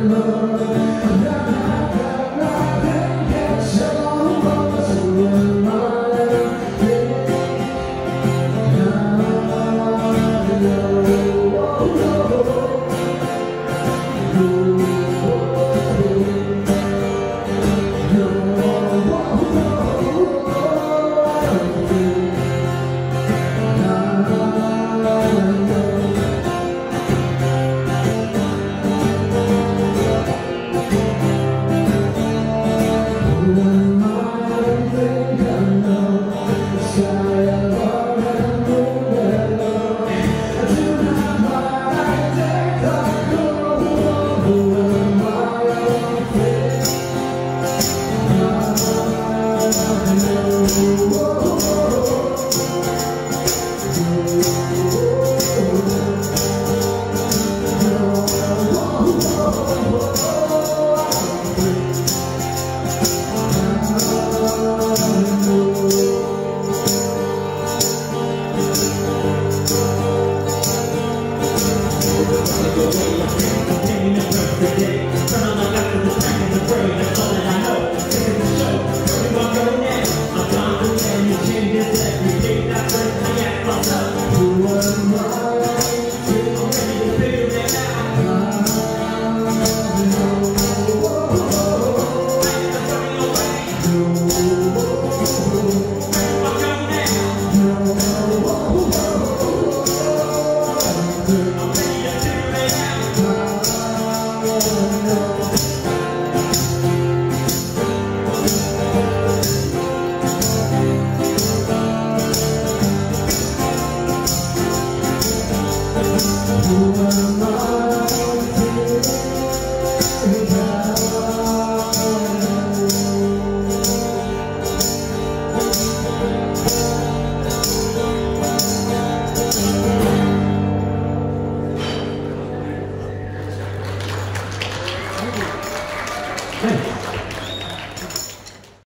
I'm ready 对